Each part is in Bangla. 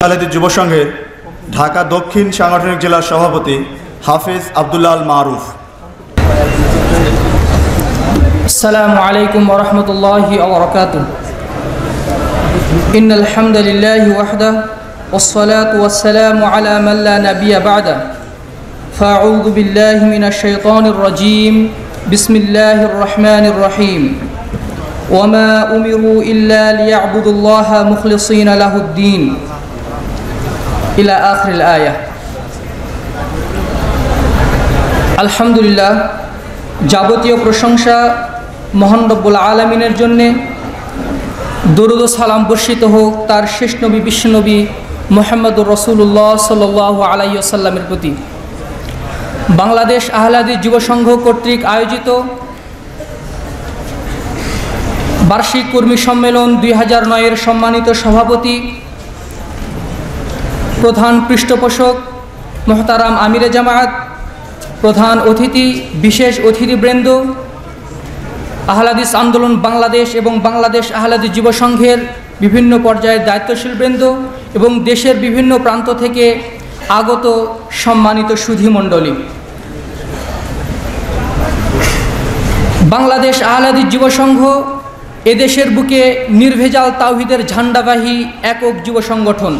আলাদী যুব সংঘের ঢাকা দক্ষিণ সাংগঠনিক জেলার সভাপতি হাফিজ আবদুল্লাহ আল মারুফ السلام عليكم ورحمة الله وبركاته إن الحمد لله وحده والصلاة والسلام على من لا نبي بعده فأعوذ بالله من الشيطان الرجيم بسم الله الرحمن الرحيم وما أمروا إلا ليعبدوا الله مخلصين له الدين ইলা আখরিল আয়া। আলহামদুলিল্লাহ, যাবতীয় প্রশংসা মহান রব্বুল আলমিনের জন্যে দরুদ সালাম বর্ষিত হোক তার শেষ নবী বিশ্বনবী মোহাম্মদুর রসুল্লাহ সাল্লাহ আলাইসাল্লামের প্রতি। বাংলাদেশ আহলাদি যুবসংঘ কর্তৃক আয়োজিত বার্ষিক কর্মী সম্মেলন দুই হাজার নয়ের সম্মানিত সভাপতি প্রধান পৃষ্ঠপোষক মোহতারাম আমিরে জামায়াত, প্রধান অতিথি, বিশেষ অতিথিবৃন্দ, আহলাদিস আন্দোলন বাংলাদেশ এবং বাংলাদেশ আহলাদিস যুব সংঘের বিভিন্ন পর্যায়ের দায়িত্বশীল বৃন্দ এবং দেশের বিভিন্ন প্রান্ত থেকে আগত সম্মানিত সুধীমণ্ডলী বাংলাদেশ আহলাদিস যুবসংঘ এদেশের বুকে নির্ভেজাল তাওহিদের ঝান্ডাবাহী একক যুব সংগঠন।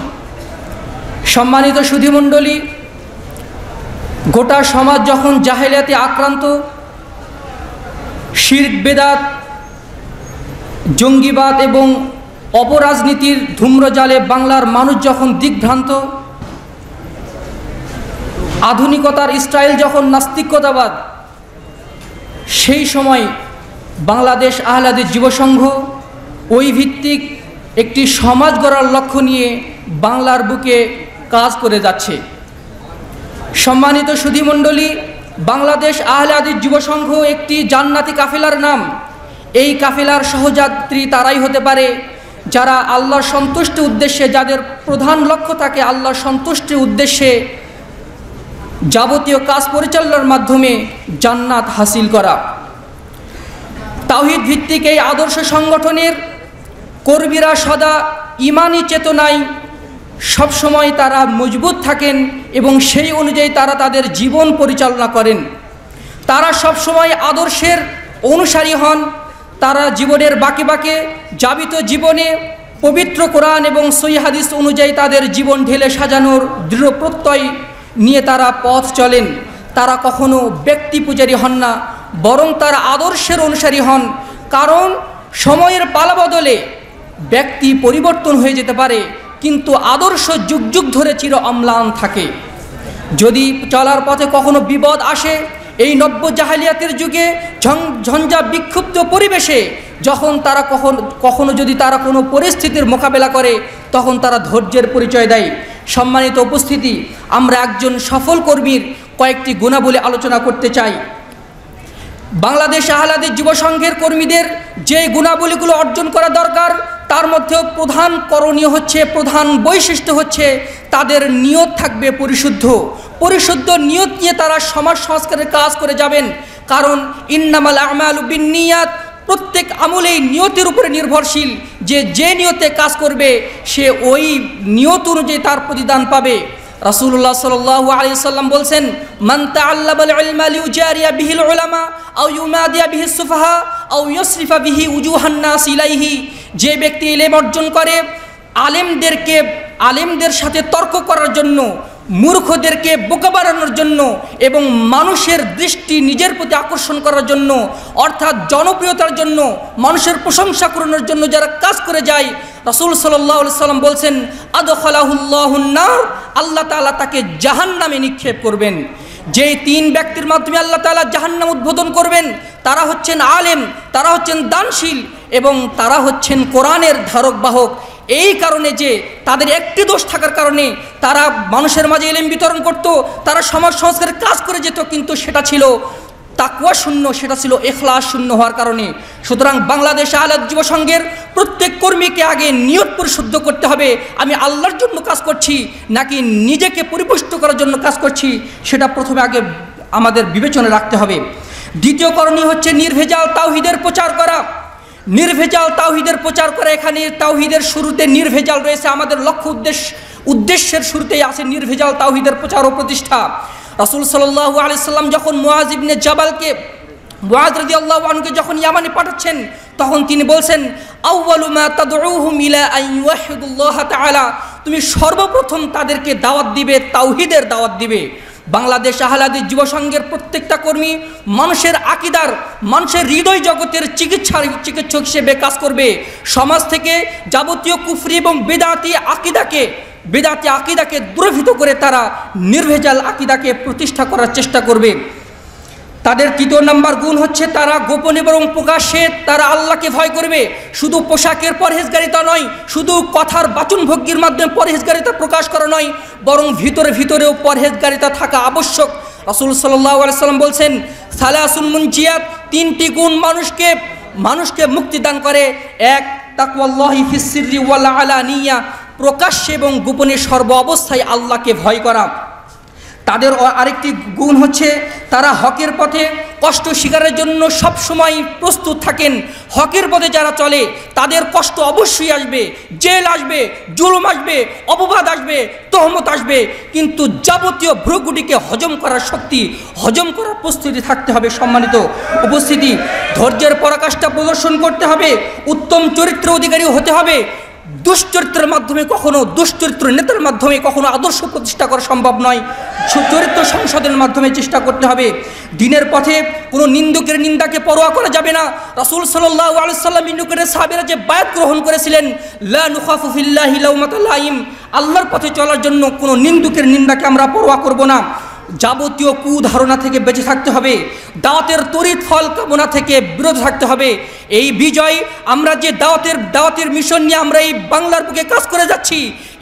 সম্মানিত সুধীমণ্ডলী, গোটা সমাজ যখন জাহেলিয়াতে আক্রান্ত, শির্ক, বেদাত, জঙ্গিবাদ এবং অপরাজনীতির ধূম্রজালে বাংলার মানুষ যখন দিগ্ভ্রান্ত, আধুনিকতার স্টাইল যখন নাস্তিকতাবাদ, সেই সময় বাংলাদেশ আহলাদের যুবসংঘ ওই ভিত্তিক একটি সমাজ গড়ার লক্ষ্য নিয়ে বাংলার বুকে কাজ করে যাচ্ছে। সম্মানিত সুধীমণ্ডলী, বাংলাদেশ আহলে আদির যুব সংঘ একটি জান্নাতি কাফেলার নাম। এই কাফেলার সহযাত্রী তারাই হতে পারে, যারা আল্লাহর সন্তুষ্টির উদ্দেশ্যে, যাদের প্রধান লক্ষ্য থাকে আল্লাহর সন্তুষ্টির উদ্দেশ্যে যাবতীয় কাজ পরিচালনার মাধ্যমে জান্নাত হাসিল করা। তাওহিদ ভিত্তিক এই আদর্শ সংগঠনের কর্মীরা সদা ইমানি চেতনায় সবসময় তারা মজবুত থাকেন এবং সেই অনুযায়ী তারা তাদের জীবন পরিচালনা করেন। তারা সবসময় আদর্শের অনুসারী হন। তারা জীবনের বাকে বাকে যাবিত জীবনে পবিত্র কোরআন এবং সৈহাদিস অনুযায়ী তাদের জীবন ঢেলে সাজানোর দৃঢ় প্রত্যয় নিয়ে তারা পথ চলেন। তারা কখনো ব্যক্তি পূজারী হন না, বরং তারা আদর্শের অনুসারী হন। কারণ সময়ের পালাবদলে ব্যক্তি পরিবর্তন হয়ে যেতে পারে। কিন্তু আদর্শ যুগ যুগ ধরে চির অম্লান থাকে। যদি চলার পথে কখনো বিপদ আসে, এই নব্য জাহালিয়াতের যুগে ঝঞ্ঝা বিক্ষুব্ধ পরিবেশে যখন তারা কখন, কখনো যদি তারা কোনো পরিস্থিতির মোকাবেলা করে, তখন তারা ধৈর্যের পরিচয় দেয়। সম্মানিত উপস্থিতি, আমরা একজন সফল কর্মীর কয়েকটি গুণাবলী আলোচনা করতে চাই। বাংলাদেশ আহলাদের যুব সংঘের কর্মীদের যে গুণাবলীগুলো অর্জন করা দরকার তার মধ্যেও প্রধান করণীয় হচ্ছে, প্রধান বৈশিষ্ট্য হচ্ছে তাদের নিয়ত থাকবে পরিশুদ্ধ। পরিশুদ্ধ নিয়ত নিয়ে তারা সমাজ সংস্কারের কাজ করে যাবেন। কারণ ইন্নামাল আমাল বিন নিয়াত প্রত্যেক আমলেই নিয়তের উপরে নির্ভরশীল। যে যে নিয়তে কাজ করবে, সে ওই নিয়ত অনুযায়ী তার প্রতিদান পাবে। রাসূলুল্লাহ সাল্লাল্লাহু আলাইহি সাল্লাম বলছেন, মান তাআল্লামাল ইলমা লিউজারিয়া বিহিল উলামা, আও ইউমাদিয়া বিহিস সুফাহা, আও ইউসরিফা বিহি উজুহান নাস ইলাইহি। যে ব্যক্তি এলেম অর্জন করে, আলেমদেরকে, আলেমদের সাথে তর্ক করার জন্য, মূর্খদেরকে বোকা বাড়ানোর জন্য এবং মানুষের দৃষ্টি নিজের প্রতি আকর্ষণ করার জন্য, অর্থাৎ জনপ্রিয়তার জন্য, মানুষের প্রশংসা করানোর জন্য যারা কাজ করে যায়, রাসুল সাল্লাহ সাল্লাম বলছেন আদখালাহুল্লাহন্নার আল্লাহ তালা তাকে জাহান নামে নিক্ষেপ করবেন। যে তিন ব্যক্তির মাধ্যমে আল্লাহ তালা জাহান্নাম উদ্বোধন করবেন, তারা হচ্ছেন আলেম, তারা হচ্ছেন দানশীল এবং তারা হচ্ছেন কোরআনের ধারক বাহক এই কারণে যে তাদের একটি দোষ থাকার কারণে তারা মানুষের মাঝে এলেম বিতরণ করত, তারা সমাজ সংস্কারের কাজ করে যেত, কিন্তু সেটা ছিল তাকুয়া শূন্য, সেটা ছিল এখলাস শূন্য হওয়ার কারণে। সুতরাং বাংলাদেশ আলাদ যুব সংঘের প্রত্যেক কর্মীকে আগে নিয়ত পরিশুদ্ধ করতে হবে। আমি আল্লাহর জন্য কাজ করছি, নাকি নিজেকে পরিপুষ্ট করার জন্য কাজ করছি, সেটা প্রথমে আগে আমাদের বিবেচনা রাখতে হবে। দ্বিতীয় করণীয় হচ্ছে নির্ভেজাল তাওহিদের প্রচার করা। নির্ভেজাল তাওহিদের প্রচার করে এখানে তাওহিদের শুরুতে নির্ভেজাল রয়েছে। আমাদের লক্ষ্য উদ্দেশ্য, উদ্দেশ্যের শুরুতেই আছে নির্ভেজাল তাওহিদের প্রচার ও প্রতিষ্ঠা। রাসুল সাল্লাহ আলি সাল্লাম যখন মোয়াজিবনে জাবালকে, মুআজ রাদিয়াল্লাহু আনহুকে যখন ইয়ামানে পাঠাচ্ছেন, তখন তিনি বলছেন তুমি সর্বপ্রথম তাদেরকে দাওয়াত দিবে, তাওহিদের দাওয়াত দিবে। বাংলাদেশ আহলাদি যুবসংঘের প্রত্যেকটা কর্মী মানুষের আকিদার, মানুষের হৃদয় জগতের চিকিৎসা চিকিৎসক হিসেবে কাজ করবে। সমাজ থেকে যাবতীয় কুফরি এবং বেদাতি আকিদাকে বেদাতি আকিদাকে দূরভূত করে তারা নির্ভেজাল আকিদাকে প্রতিষ্ঠা করার চেষ্টা করবে। তাদের তৃতীয় নাম্বার গুণ হচ্ছে তারা গোপনে বরং প্রকাশ্যে তারা আল্লাহকে ভয় করবে। শুধু পোশাকের পরহেজগারিতা নয়, শুধু কথার বাচনভঙ্গির মাধ্যমে পরহেজগারিতা প্রকাশ করা নয়, বরং ভিতরে ভিতরেও পরহেজগারিতা থাকা আবশ্যক। রাসুল সাল্লাহ সাল্লাম বলছেন সালাসুল মুনজিয়াত, তিনটি গুণ মানুষকে মানুষকে মুক্তি দান করে। এক তাকুয়াল্লাহি ওয়াল আলানিয়া, প্রকাশ্যে এবং গোপনে সর্ব অবস্থায় আল্লাহকে ভয় করা। তাদের আরেকটি গুণ হচ্ছে তারা হকের পথে কষ্ট শিকারের জন্য সব সময় প্রস্তুত থাকেন। হকের পথে যারা চলে, তাদের কষ্ট অবশ্যই আসবে। জেল আসবে, জুলুম আসবে, অপবাদ আসবে, তহমত আসবে। কিন্তু যাবতীয় ভ্রগুটিকে হজম করার শক্তি, হজম করার প্রস্তুতি থাকতে হবে সম্মানিত উপস্থিতি। ধৈর্যের পরাকাষ্ঠা প্রদর্শন করতে হবে। উত্তম চরিত্র অধিকারী হতে হবে। দুশ্চরিত্রের মাধ্যমে কখনো, দুশ্চরিত্র নেতার মাধ্যমে কখনো আদর্শ প্রতিষ্ঠা করা সম্ভব নয়। সুচরিত্র সংসদের মাধ্যমে চেষ্টা করতে হবে। দিনের পথে কোনো নিন্দুকের নিন্দাকে পরোয়া করা যাবে না। রাসূল সাল্লাল্লাহু আলাইহি সাল্লাম নিন্দুকের যে বায়াত গ্রহণ করেছিলেন, লা নুখাফু ফিল্লাহি লাউমাতা লাইম, আল্লাহর পথে চলার জন্য কোনো নিন্দুকের নিন্দাকে আমরা পরোয়া করব না। যাবতীয় কুধারণা থেকে বেঁচে থাকতে হবে। দাওয়াতের তরিত ফল কামনা থেকে বিরত থাকতে হবে। এই বিজয় আমরা যে দাওয়াতের দাওয়াতের মিশন নিয়ে আমরা এই বাংলার বুকে কাজ করে যাচ্ছি,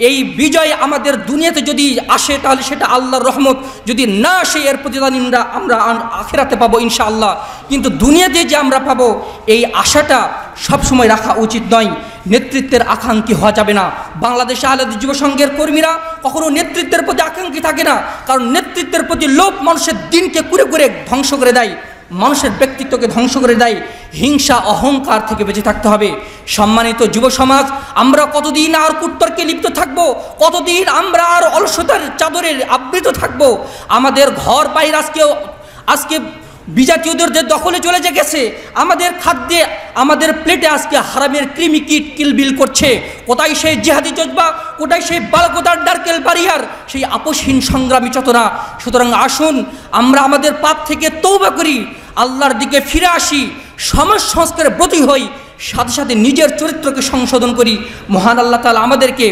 এই বিজয় আমাদের দুনিয়াতে যদি আসে, তাহলে সেটা আল্লাহর রহমত। যদি না আসে, এর প্রতিদান আমরা আমরা আখেরাতে পাবো ইনশাআল্লাহ। কিন্তু দুনিয়াতে যে আমরা পাবো, এই আশাটা সবসময় রাখা উচিত নয়। নেতৃত্বের আকাঙ্ক্ষী হওয়া যাবে না। বাংলাদেশ আলাদা যুব সংঘের কর্মীরা কখনো নেতৃত্বের প্রতি আকাঙ্ক্ষী থাকে না, কারণ নেতৃত্বের প্রতি লোভ মানুষের দিনকে কুরে কুরে ধ্বংস করে দেয়। মানুষের ব্যক্তিত্বকে ধ্বংস করে দেয়। হিংসা, অহংকার থেকে বেঁচে থাকতে হবে। সম্মানিত যুব সমাজ, আমরা কতদিন আর কুত্তরকে লিপ্ত থাকব? কতদিন আমরা আর অলসতার চাদরে আবৃত থাকব? আমাদের ঘর বাইর আজকেও আজকে বিজাতীয়দের যে দখলে চলে যে গেছে, আমাদের খাদ্যে, আমাদের প্লেটে আজকে হারামের কৃমি কিট কিলবিল করছে। কোথায় সেই জেহাদি জজবা, কোথায় সেই বালকোদার ডার্কেল বারিয়ার সেই আপোষহীন সংগ্রামী চতরা সুতরাং আসুন, আমরা আমাদের পাপ থেকে তৌবা করি, আল্লাহর দিকে ফিরে আসি, সমাজ সংস্কারে ব্রতী হই, সাথে সাথে নিজের চরিত্রকে সংশোধন করি। মহান আল্লাহ তালা আমাদেরকে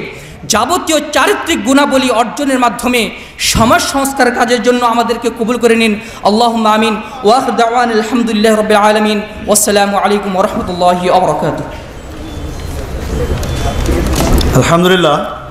যাবতীয় চারিত্রিক গুণাবলী অর্জনের মাধ্যমে সমাজ সংস্কার কাজের জন্য আমাদেরকে কবুল করে নিন। আল্লাহ আমিন। ওয়াহদান আলহামদুলিল্লাহ রব আলমিন। ওসালামু আলাইকুম রহমতুল্লাহ আবরকাত আলহামদুলিল্লাহ।